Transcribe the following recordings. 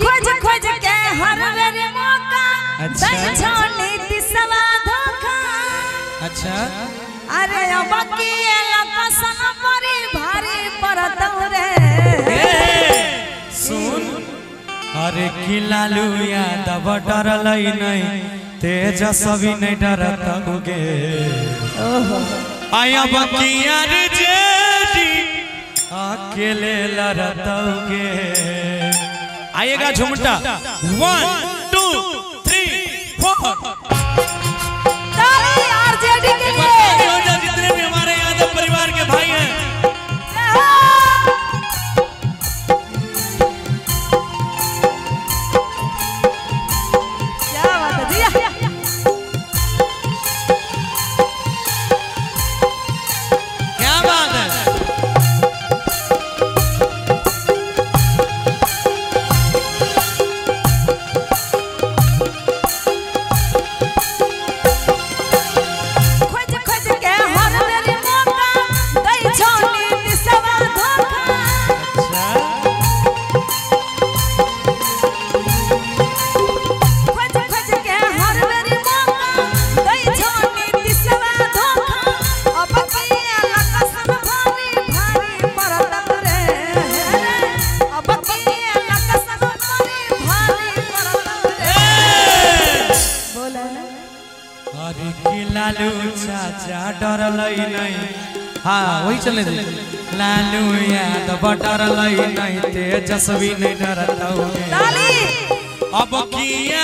खोज खोज के हर बेर मौका। अच्छा। दै दिसवा धोखा। अच्छा। अरे अब की लकसन परी भारी परत रे। सुन। अरे कि लालू यादव डरलै नहीं तेजस्वी नहीं डरत गे आया बकिया रे जेडी अकेले लड़तोगे आएगा झुमटा। वन टू थ्री फोर चाचा लई नहीं। हाँ वही चले दे। लालू बटर लई नहीं तेजस्वी नहीं डरतोगे ताली अब किया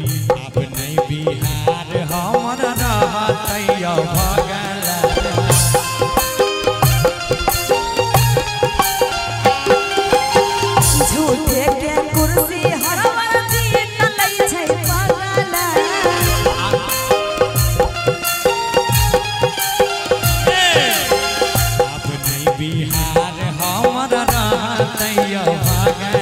नहीं बिहार हमर रहतै भगला बिहार हमर रहतै भगला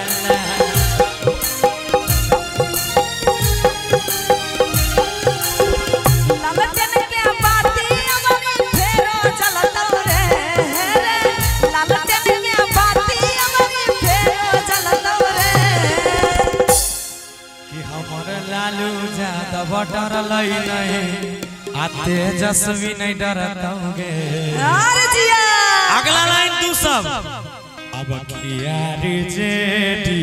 डरलै नहीं। आ तेजस्वी नहीं डरतोगे अगला लाइन तू सब। अब खियारी जेठी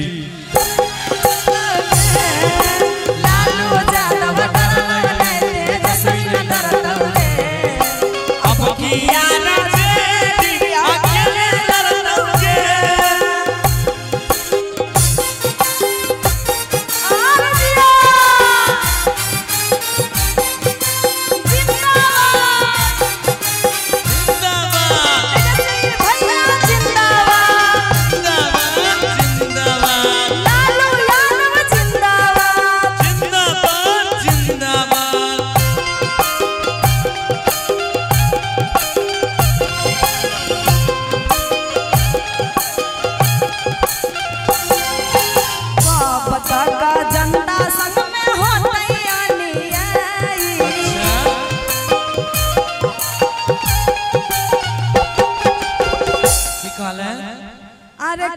अरे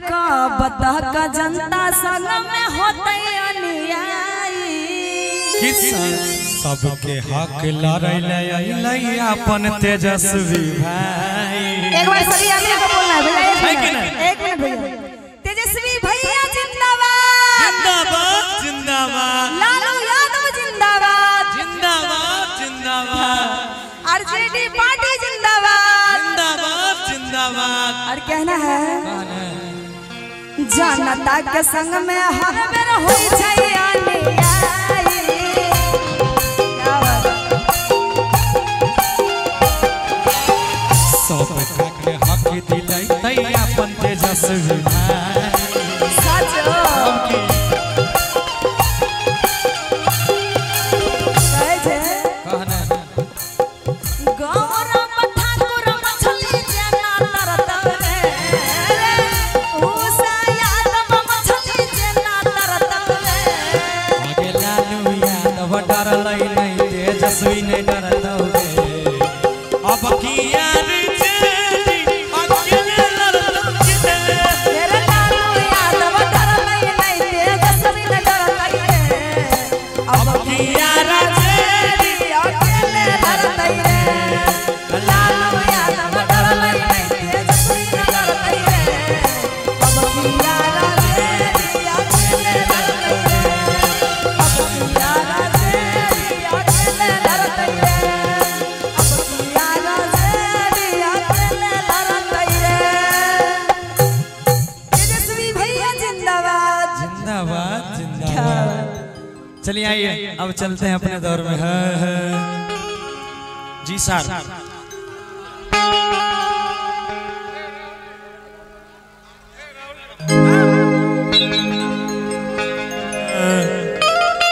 का जनता संग में होते सबके हक लड़ैले अपन तेजस्वी भाई। एक बार सभी को बोलना है। भैया तेजस्वी भैया जिंदाबाद। जिंदाबाद जिंदाबाद। लालू यादव जिंदाबाद। जिंदाबाद जिंदाबाद। आरजेडी पार्टी जिंदाबाद। जिंदाबाद और कहना है जनता के संग में हर हो जाए सब हक दिलाई तैया अपन तेजस्वी भाई। sweet night. चलिए आइए अब चलते हैं अपने दौर में। जी सर।